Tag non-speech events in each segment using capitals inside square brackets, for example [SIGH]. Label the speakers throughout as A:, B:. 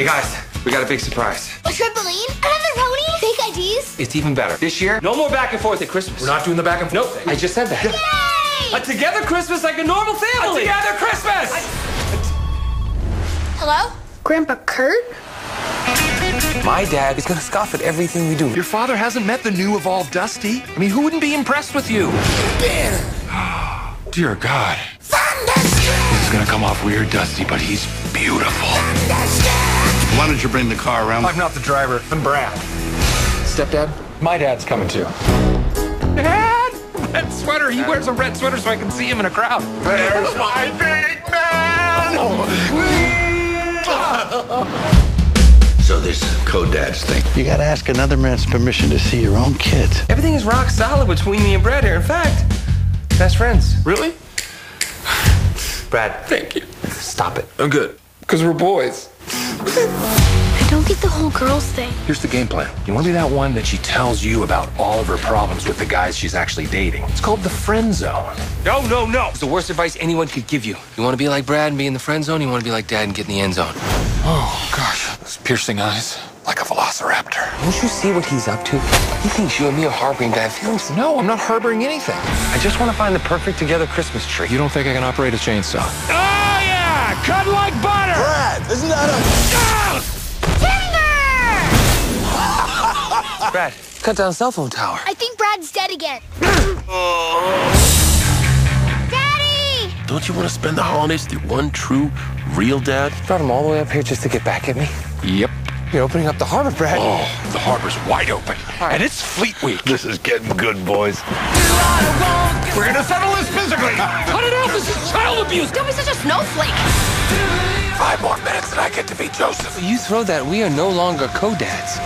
A: Hey guys, we got a big surprise.
B: A trampoline? Another pony? Fake IDs?
A: It's even better. This year, no more back and forth at Christmas.
C: We're not doing the back and forth. Nope.
A: I just said that.
B: Yay!
A: A together Christmas like a normal family.
C: A together Christmas!
B: Hello? Grandpa Kurt?
A: My dad is gonna scoff at everything we do.
C: Your father hasn't met the new evolved Dusty. I mean, who wouldn't be impressed with you? [GASPS] Dear God. This is gonna come off weird, Dusty, but he's beautiful.
D: Why don't you bring the car around?
C: I'm not the driver. I'm Brad.
A: Stepdad?
C: My dad's coming too. Dad! Red sweater. He wears a red sweater so I can see him in a crowd. There's my big man!
D: So this co-dads thing. You gotta ask another man's permission to see your own kids.
A: Everything is rock solid between me and Brad here. In fact, best friends.
C: Really? [SIGHS]
A: Brad,
C: Thank you.
A: stop it.
C: I'm good. Because we're boys.
B: I don't get the whole girls thing.
C: Here's the game plan. You want to be that one that she tells you about all of her problems with the guys she's actually dating. It's called the friend zone.
A: No, no, no. It's the worst advice anyone could give you. You want to be like Brad and be in the friend zone. You want to be like Dad and get in the end zone.
C: Oh, gosh. Those piercing eyes. Like a velociraptor.
A: Don't you see what he's up to? He thinks you and me are harboring bad feelings.
C: No, I'm not harboring anything.
A: I just want to find the perfect together Christmas tree.
C: You don't think I can operate a chainsaw? Oh, yeah! Cut like butter!
D: Brad, isn't that a... Ah! Timber! [LAUGHS]
A: Brad, cut down cell phone tower.
B: I think Brad's dead again. Daddy!
E: Don't you want to spend the holidays with your one true, real dad?
A: Brought him all the way up here just to get back at me.
C: Yep.
A: You're opening up the harbor, Brad.
C: Oh, the harbor's wide open. And it's Fleet Week.
D: This is getting good, boys.
C: We're gonna settle this physically. Abuse.
B: Don't be such a snowflake.
C: Five more minutes and I get to be Joseph.
A: You throw that, we are no longer co-dads.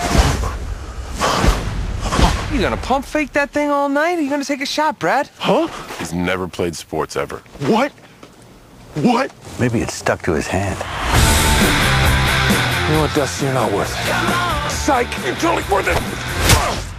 A: You gonna pump fake that thing all night? Are you gonna take a shot, Brad?
E: Huh? He's never played sports ever.
C: What? What?
D: Maybe it stuck to his hand.
A: You know what, Dusty? You're not worth it.
C: Psych, you're totally worth it.